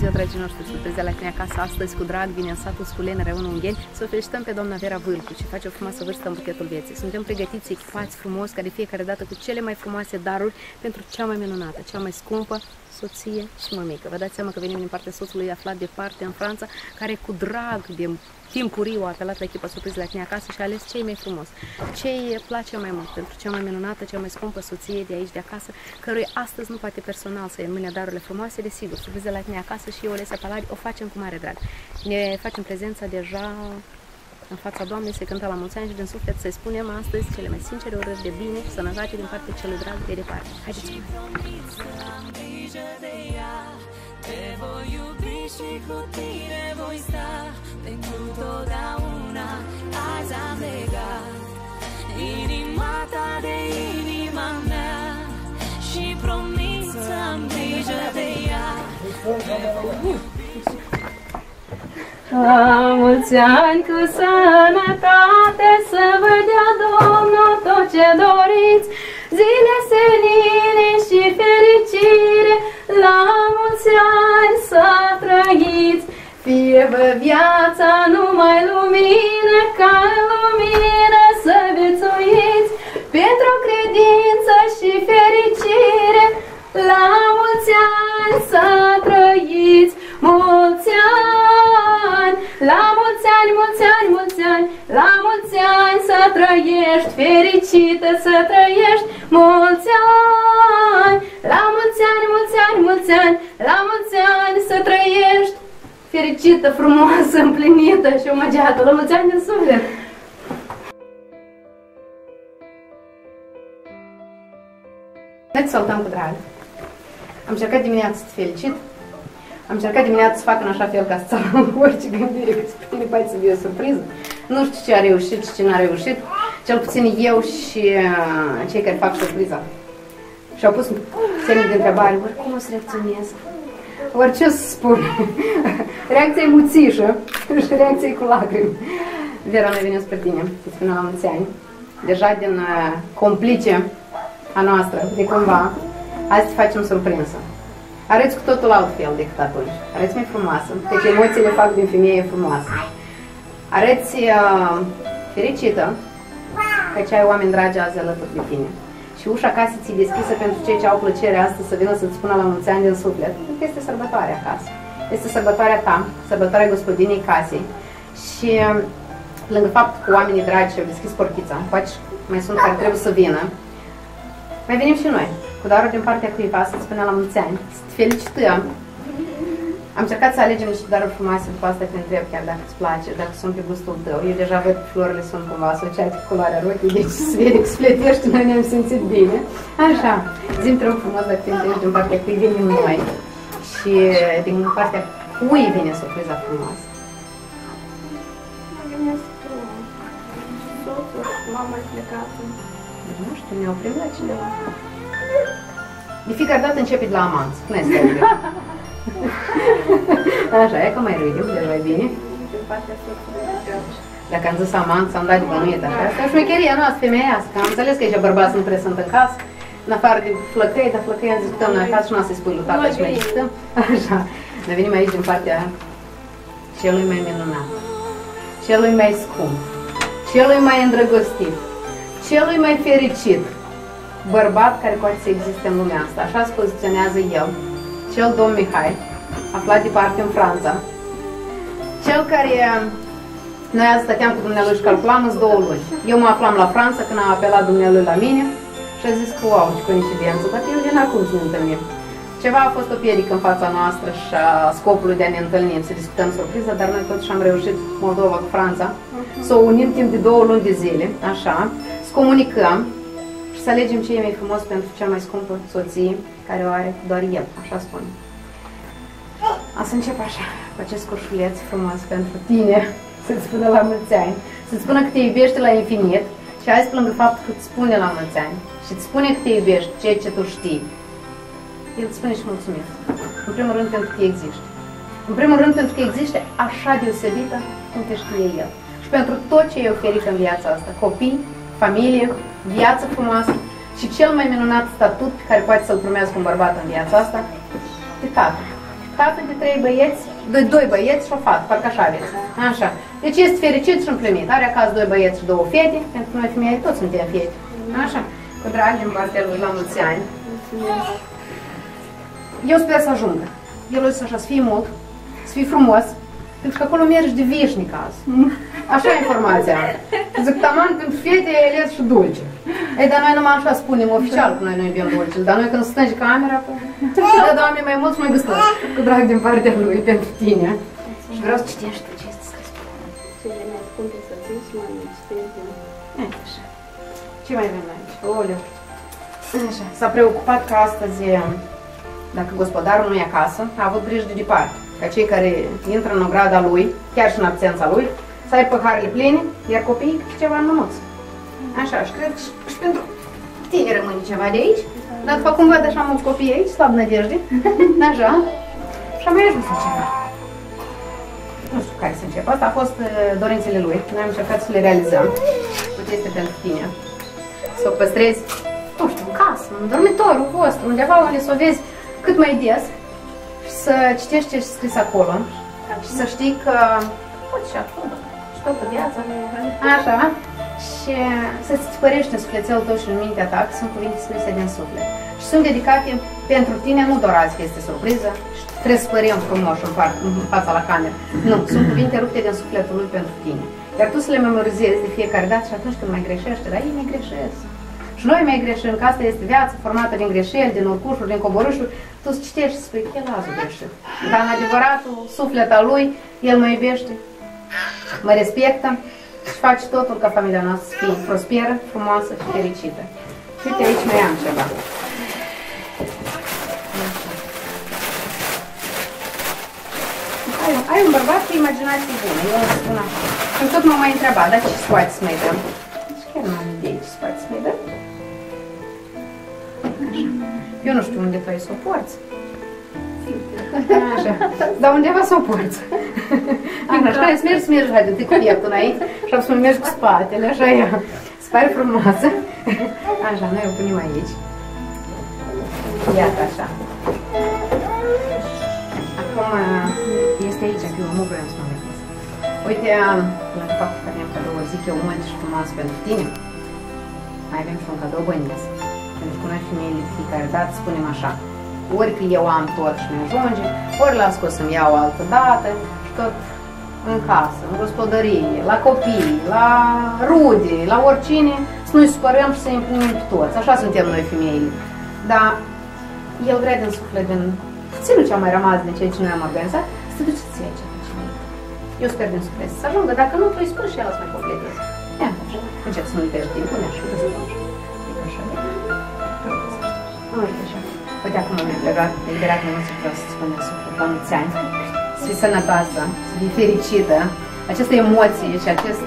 ziua, dragii noștri, surprize la tine acasă astăzi cu drag, vine în satul Sculeni, Reunul Ungheni, să o felicităm pe doamna Vera Vâlcu și face o frumoasă vârstă în buchetul vieții. Suntem pregătiți, echipați frumos, ca de fiecare dată cu cele mai frumoase daruri pentru cea mai minunată, cea mai scumpă soție și mămică. Vă dați seama că venim din partea soțului aflat departe în Franța, care cu drag de timpuriu a apelat la echipa surpriză la tine acasă și a ales cei mai frumos. Ce îi place mai mult pentru cea mai minunată, cea mai scumpă soție de aici, de acasă, cărui astăzi nu poate personal să-i în mâine darurile frumoase, desigur, surpriză la tine acasă și eu, Olesia Palari, o facem cu mare drag. Ne facem prezența deja în fața Doamnei, se cântă la mulți ani și din suflet să-i spunem astăzi cele mai sincere urări de bine și sănătate din partea celui drag de departe. Haideți mai! Te voi iubi și cu tine voi sta pentru totdeauna. Azi am legat inima ta de inima mea și promit să am grijă de ea. La mulți ani cu sănătate să vă dea Domnul tot ce doriți, zile senine și fericire, la mulți ani să trăiți. Fie vă viața numai lumină, ca în lumină să viețuiți, pentru credință și împlinită și omageată, la mulți ani de suflet. Haideți să saltăm cu drag. Am încercat dimineața să te felicit. Am încercat dimineața să fac în așa fel ca să am orice gândire că pe tine poate să fie o surpriză. Nu știu ce a reușit și ce n-a reușit. Cel puțin eu și uh, cei care fac surpriza. Și au pus semne de întrebare, ori cum o să reacționez? Ori ce să spun? reacția e muțișă și reacția e cu lacrimi. Vera ne vine spre tine, să spună la mulți ani. Deja din uh, complice a noastră, de cumva, Azi te facem surprinsă. Arăți cu totul altfel decât atunci. Arăți mai frumoasă. Deci emoțiile fac din femeie frumoasă. Arăți uh, fericită că ce ai oameni dragi azi alături de tine. Și ușa casă ți deschisă pentru cei ce au plăcerea asta să vină să-ți spună la mulți ani din suflet. Pentru că este sărbătoarea acasă. Este sărbătoarea ta, sărbătoarea gospodinei casei. Și uh, lângă faptul că oamenii dragi și-au deschis portița, poate mai sunt care trebuie să vină, mai venim și noi cu darul din partea cuiva să-ți spună la mulți ani, să te felicităm. Am încercat să alegem niște daruri frumoase, după asta te întreb chiar dacă îți place, dacă sunt pe gustul tău. Eu deja văd că florile sunt cumva asociate cu culoarea rochii, deci se vede că spletești, noi ne-am simțit bine. Așa, zim te rog frumos dacă te întrebi din partea cui venim noi și din partea cui vine surpriza frumoasă. Mama e plecată. Nu știu, ne oprim la cineva. De fiecare dată începe de la amanți. Nu este Așa, e că mai râdem, de mai bine. Dacă am zis amanți, am dat de bănuiet așa. Asta e șmecheria noastră femeiască. Am înțeles că aici bărbați nu trebuie să sunt în casă. În afară de flăcăi, dar flăcăi am zis că noi acasă și nu o să-i spui lui tata și mai discutăm. Așa. Noi venim aici din partea celui mai minunat, celui mai scump, celui mai îndrăgostit, celui mai fericit, bărbat care poate să existe în lumea asta. Așa se poziționează el, cel domn Mihai, aflat departe în Franța, cel care noi azi stăteam cu dumnealui și calculam în două luni. Eu mă aflam la Franța când a apelat dumnealui la mine și a zis că wow, ce coincidență, dar eu din acum să ne întâlnim. Ceva a fost o piedică în fața noastră și a scopului de a ne întâlni, să discutăm surpriză, dar noi totuși am reușit Moldova cu Franța uh-huh. să o unim timp de două luni de zile, așa, să comunicăm și să alegem ce e mai frumos pentru cea mai scumpă soție care o are doar el, așa spune. A să încep așa, cu acest curșuleț frumos pentru tine, să-ți spună la mulți ani, să-ți spună că te iubește la infinit și azi pe lângă faptul că îți spune la mulți ani și îți spune că te iubești, ceea ce tu știi, el îți spune și mulțumesc. În primul rând pentru că există. În primul rând pentru că există așa deosebită cum te știe el. Și pentru tot ce e oferit în viața asta. Copii, familie, viață frumoasă și cel mai minunat statut pe care poate să-l primească un bărbat în viața asta, de tată. tată de trei băieți, doi, doi băieți și o fată, parcă așa aveți. Așa. Deci este fericit și împlinit. Are acasă doi băieți și două fete, pentru noi femei toți suntem fete. Așa. Cu drag din partea lui la mulți ani. Eu sper să ajungă. El o să așa, să fie mult, să fie frumos, pentru că acolo mergi de vișnic azi. Așa e informația. Zic, taman pentru fete e ales și dulce. Ei, dar noi numai așa spunem oficial că noi nu iubim dulce. Dar noi când stângi camera, da, doamne, mai mult mai gustăm. Cu drag din partea lui pentru tine. Și vreau să citești ce este scris pe Cele mai scumpe să zici, mai mici, Uite așa. Ce mai avem aici? Oleu. Așa. S-a preocupat că astăzi, dacă gospodarul nu e acasă, a avut grijă de departe. Ca cei care intră în ograda lui, chiar și în absența lui, să ai paharele pline, iar copiii ceva în mânuț. Așa, și cred că și, și pentru tine rămâne ceva de aici. Dar după cum văd așa mulți copii aici, slab nădejde, așa, și am mai ajuns la ceva. Nu știu care să încep. Asta a fost uh, dorințele lui. Noi am încercat să le realizăm. Uite, este pentru tine. Să o păstrezi, nu știu, în casă, în dormitorul vostru, undeva unde să o vezi cât mai des și să citești ce e scris acolo și să știi că poți și acum și toată viața. Așa. Și să-ți tipărești în sufletelul tău și în mintea ta că sunt cuvinte scrise din suflet. Și sunt dedicate pentru tine, nu doar azi că este surpriză și trebuie să părem frumos în, fa în fața la cameră. Nu, sunt cuvinte rupte din sufletul lui pentru tine. Iar tu să le memorizezi de fiecare dată și atunci când mai greșești, dar ei mai greșesc. Și noi mai greșim, că asta este viața formată din greșeli, din urcușuri, din coborâșuri. Tu îți citești și spui că el azi greșit. Dar în adevăratul suflet al lui, el mă iubește, mă respectă și face totul ca familia noastră să fie prosperă, frumoasă și fericită. Și uite aici mai am ceva. Ai, ai un bărbat cu imaginație bună, eu îmi spun așa. Și tot mă mai întreba, dar ce scoați să mai dăm? Și chiar nu am idee ce scoați să mai dăm. Așa. Eu nu știu unde tu ai să o porți. Așa. Dar undeva să o porți. Așa, așa, să mergi, să mergi, haide, cu pieptul înainte și am să mergi cu spatele, așa ea. Să pare frumoasă. Așa, noi o punem aici. Iată așa. Acum este aici, că eu nu vreau să mă gândesc. Uite, la faptul că avem cadou, zic eu, mult și frumos pentru tine. Mai avem și un cadou băniț. Pentru că noi femeile de fiecare dată spunem așa, ori că eu am tot și mi ajunge, ori las că o să-mi iau altă dată și tot în casă, în gospodărie, la copii, la rude, la oricine, să nu-i supărăm și să-i împlinim pe toți. Așa suntem noi femeile. Dar el vrea din suflet, din puținul ce a mai rămas din ceea ce noi am organizat, să duce ție ce Eu sper din suflet să ajungă. Dacă nu, tu îi spui și el să mai completeze. Ia, așa. Încep să nu-i pierzi timpul, așa, Uite așa. Uite așa. Uite acum am eliberat, eliberat mă să vreau să-ți spun în suflet la mulți ani. Să fii sănătoasă, să fii fericită. Aceste emoții și acest,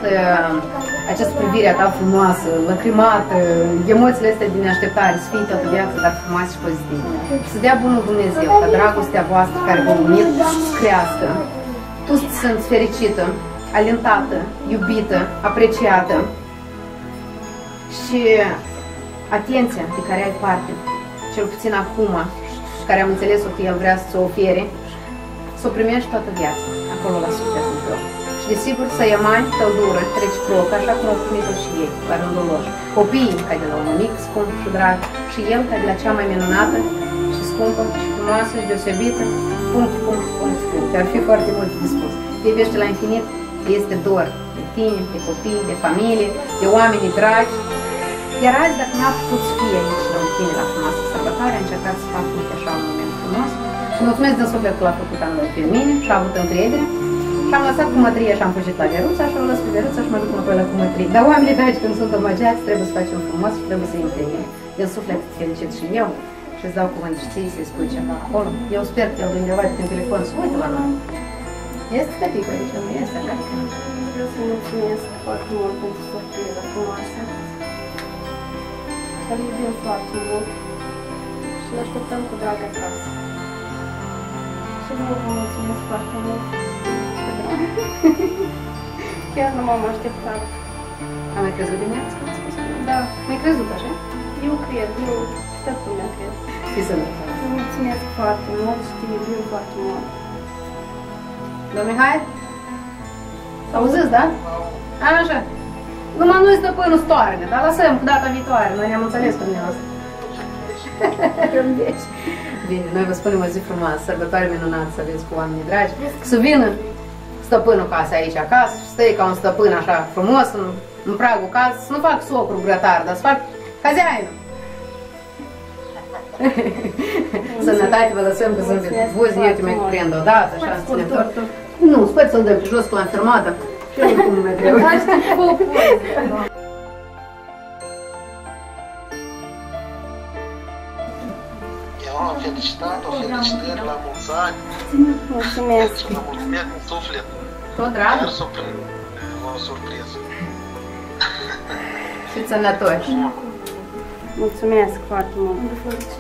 această privire a ta frumoasă, lacrimată, emoțiile astea din așteptare, să fie toată viața, dar frumoase și pozitive. Să dea bunul Dumnezeu, ca dragostea voastră care vă unit să crească. Tu să sunt fericită, alintată, iubită, apreciată și atenția de care ai parte, cel puțin acum, și care am înțeles-o că El vrea să o ofere, să o primești toată viața, acolo la sufletul tău. Și desigur să e mai căldură reciproc, așa cum au primit-o și ei, la rândul lor. Copiii, ca de la un mic, scump și drag, și el, ca de la cea mai minunată și scumpă și frumoasă și deosebită, punct, punct, punct, punct. Ar fi foarte mult de spus. Te iubește la infinit, este dor de tine, de copii, de familie, de oameni dragi. Iar azi, dacă n-a putut să fie aici la tine la frumoasă sărbătoare, a încercat să fac uite așa un moment frumos. Și mulțumesc din suflet că l-a făcut amândoi pe mine și a avut încredere. Și am lăsat cu mătrie și am fugit la Veruța și am lăsat pe Veruța și mă duc înapoi la cu mătrie. Dar oamenii dragi, când sunt omageați, trebuie să facem frumos și trebuie să împlinim. Din suflet îți felicit și eu și îți dau cuvânt și ție să-i spui ceva acolo. Eu sper că el undeva de telefon să uite la noi. Este tătică aici, nu este așa? Vreau să mulțumesc foarte mult pentru surpriza frumoasă. Îl iubim foarte mult și ne așteptăm cu drag acasă. Și vă mulțumesc foarte mult. Chiar nu m-am așteptat. Am mai crezut dimineața? Da, Mi-ai crezut așa? eu cred, eu, toată lumea cred. Fii sănătos. Vă mulțumesc foarte mult și te iubim foarte mult. Domnul Mihai? Auziți, da? Așa. Numai noi stăpânul stoarne, dar lăsăm cu data viitoare. Noi ne-am înțeles cu dumneavoastră. Deci, Bine, noi vă spunem o zi frumoasă, sărbătoare minunată să aveți cu oamenii dragi. Să vină stăpânul casei aici acasă, să stai ca un stăpân așa frumos în, în pragul casă, să nu fac socru grătar, dar să fac hăzeainul. Sănătate vă lăsăm că sunt buzi, eu te mai prind odată, așa, să ținem tot. Nu, sper să-l dăm pe jos cu la înfermată. Și oricum nu mai trebuie. Eu felicitat, o felicitări la mulți ani. Mulțumesc. Și vă mulțumesc în suflet. Tot drag Chiar surprind. O surpriză. și sănătoși. Mulțumesc foarte mult.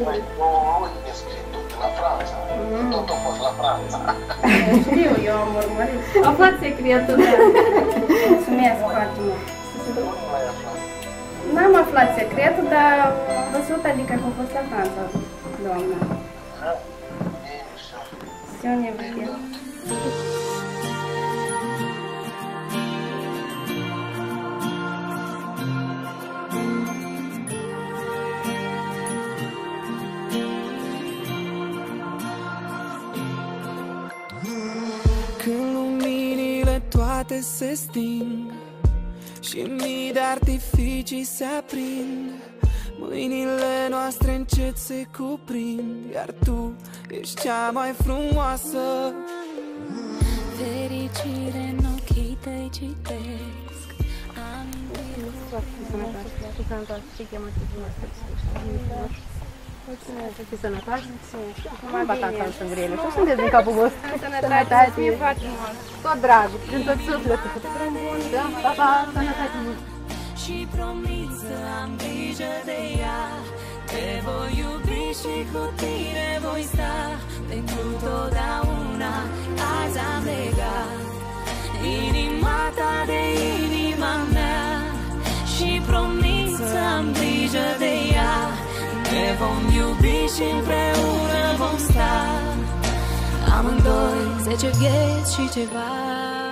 Mai două luni e scris tot de la Franța. Tot a fost la Franța. Știu, eu am urmărit. Aflat secretul, da. Mulțumesc foarte mult. Nu mai aflat. N-am aflat secretul, dar am văzut, adică că a fost la Franța, doamna. Bine, și Все не выйдет. Când luminile toate se sting Și mii de artificii se aprind Mâinile noastre încet se cuprind Iar tu ești cea mai frumoasă Fericire în ochii tăi citesc Amintiri Să fii sănătoși. Mai bat acasă sunt grele. Și sunteți din capul vostru. Sănătate, mulțumim foarte mult. Tot dragul, din tot sufletul. Da, pa, pa, sănătate mult. Și promit să am grijă de ea. Te voi iubi și cu tine voi sta. Pentru totdeauna azi am legat. Inima ta de inima mea Și promit să am grijă de ea. Ne vom iubi și împreună vom sta. Amândoi zece vieți și ceva